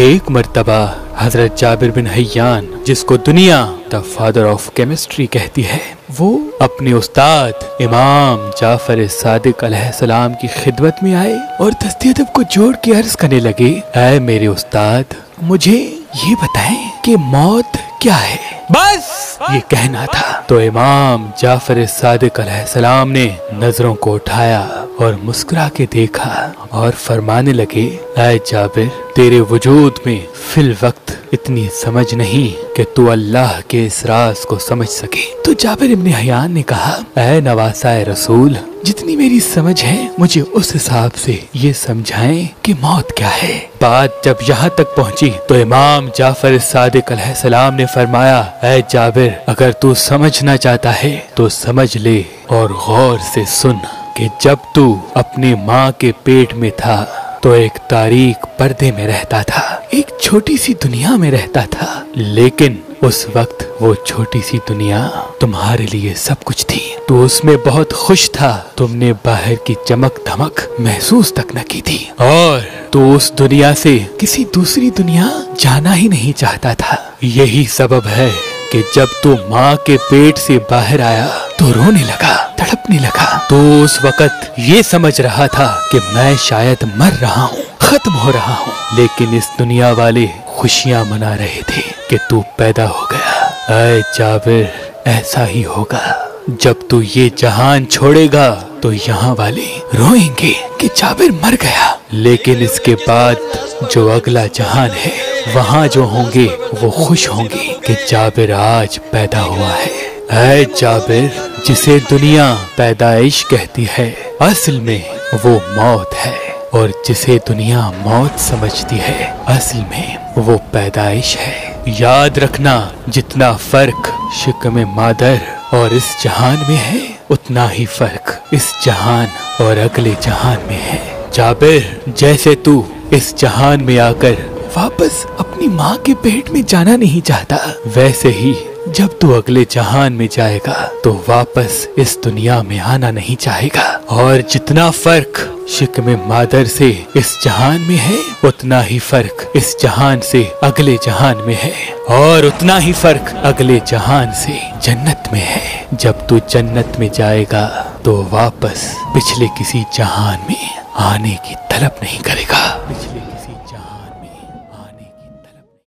एक मरतबा हज़रत जाबिर बिन हयान जिसको दुनिया द फादर ऑफ़ केमिस्ट्री कहती है वो अपने उस्ताद इमाम जाफ़र सादिक सलाम की खिदमत में आए और दस्ती अदब को जोड़ के अर्ज़ करने लगे ऐ मेरे उस्ताद मुझे ये बताएँ कि मौत क्या है? बस! ये कहना था। तो इमाम जाफ़र सादिक सलाम ने नज़रों को उठाया और मुस्कुरा के देखा और फरमाने लगे आए जाबिर तेरे वजूद में फिल वक्त इतनी समझ नहीं कि तू अल्लाह के इस राज को समझ सके। तो जाबिर इब्ने हयान ने कहा, ऐ नवासा रसूल, जितनी मेरी समझ है, मुझे उस हिसाब से ये समझाएँ कि मौत क्या है। बात जब यहाँ तक पहुँची तो इमाम जाफ़र सादिक सलाम ने फरमाया, ऐ जाबिर, अगर तू समझना चाहता है तो समझ ले और गौर से सुन कि जब तू अपनी माँ के पेट में था तो एक तारीख पर्दे में रहता था, एक छोटी सी दुनिया में रहता था। लेकिन उस वक्त वो छोटी सी दुनिया तुम्हारे लिए सब कुछ थी। तो उसमें बहुत खुश था, तुमने बाहर की चमक धमक महसूस तक न की थी। और तो उस दुनिया से किसी दूसरी दुनिया जाना ही नहीं चाहता था। यही सबब है कि जब तू माँ के पेट से बाहर आया तो रोने लगा, तड़पने लगा। तो उस वक्त ये समझ रहा था कि मैं शायद मर रहा हूँ, खत्म हो रहा हूँ। लेकिन इस दुनिया वाले खुशियाँ मना रहे थे कि तू पैदा हो गया। अय जाबिर, ऐसा ही होगा। जब तू ये जहान छोड़ेगा तो यहाँ वाले रोएँगे कि जाबिर मर गया। लेकिन इसके बाद जो अगला जहान है, वहाँ जो होंगे, वो खुश होंगे कि जाबिर आज पैदा हुआ है। ऐ जाबिर जिसे दुनिया पैदाइश कहती है, असल में वो मौत है। और जिसे दुनिया मौत समझती है, असल में वो पैदाइश है। याद रखना, जितना फ़र्क शिकम मादर और इस जहान में है, उतना ही फ़र्क इस जहान और अगले जहान में है। जाबिर, जैसे तू इस जहान में आकर वापस अपनी माँ के पेट में जाना नहीं चाहता, वैसे ही जब तू अगले जहान में जाएगा तो वापस इस दुनिया में आना नहीं चाहेगा। और जितना फ़र्क शिक में मादर से इस जहान में है, उतना ही फ़र्क इस जहान से अगले जहान में है। और उतना ही फ़र्क अगले जहान से जन्नत में है। जब तू जन्नत में जाएगा तो वापस पिछले किसी जहान में आने की तलब नहीं करेगा।